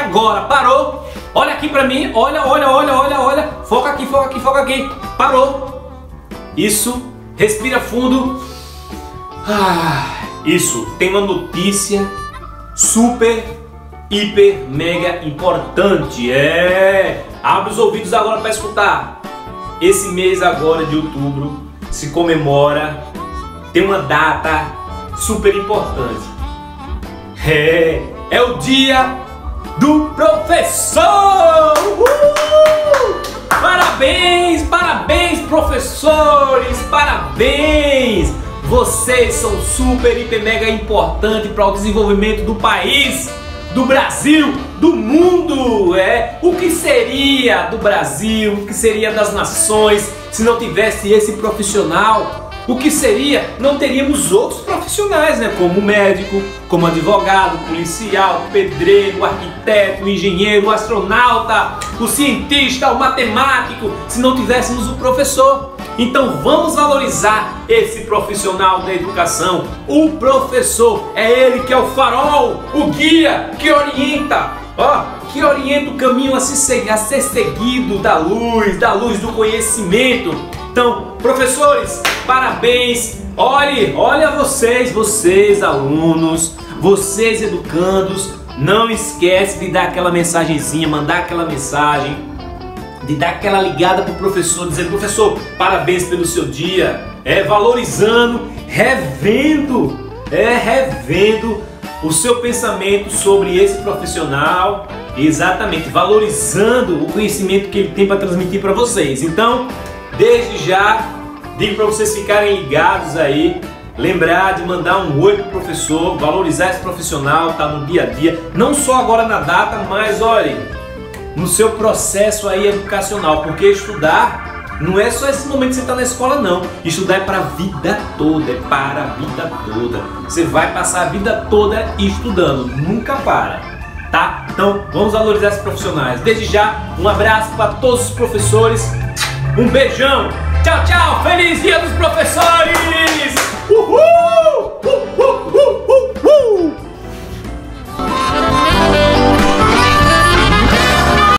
agora. Parou? Olha aqui pra mim. Olha, olha, olha, olha, olha. Foca aqui, foca aqui, foca aqui. Parou. Isso. Respira fundo. Ah, isso. Tem uma notícia super, hiper, mega importante. É. Abre os ouvidos agora para escutar. Esse mês agora de outubro se comemora, tem uma data super importante. É, é o dia do professor! Uhul! Parabéns, parabéns professores, parabéns! Vocês são super, hiper, mega importantes para o desenvolvimento do país do Brasil, do mundo, é? O que seria do Brasil, o que seria das nações se não tivesse esse profissional? O que seria? Não teríamos outros profissionais, né? Como médico, como advogado, policial, pedreiro, arquiteto, engenheiro, astronauta, o cientista, o matemático, se não tivéssemos o professor. Então vamos valorizar esse profissional da educação. O professor é ele que é o farol, o guia que orienta, ó, que orienta o caminho a, se, a ser seguido da luz, da luz do conhecimento. Então, professores, parabéns. Olhe, olha vocês, vocês alunos, vocês educandos, não esquece de dar aquela mensagenzinha, mandar aquela mensagem de dar aquela ligada pro professor, dizendo, professor, parabéns pelo seu dia, é valorizando, revendo, é revendo o seu pensamento sobre esse profissional, exatamente, valorizando o conhecimento que ele tem para transmitir para vocês. Então, desde já, digo para vocês ficarem ligados aí, lembrar de mandar um oi pro professor, valorizar esse profissional, tá no dia a dia, não só agora na data, mas olha, no seu processo aí educacional, porque estudar não é só esse momento que você está na escola não. Estudar é para a vida toda, é para a vida toda. Você vai passar a vida toda estudando, nunca para, tá? Então vamos valorizar esses profissionais. Desde já, um abraço para todos os professores, um beijão, tchau, tchau, feliz dia dos professores!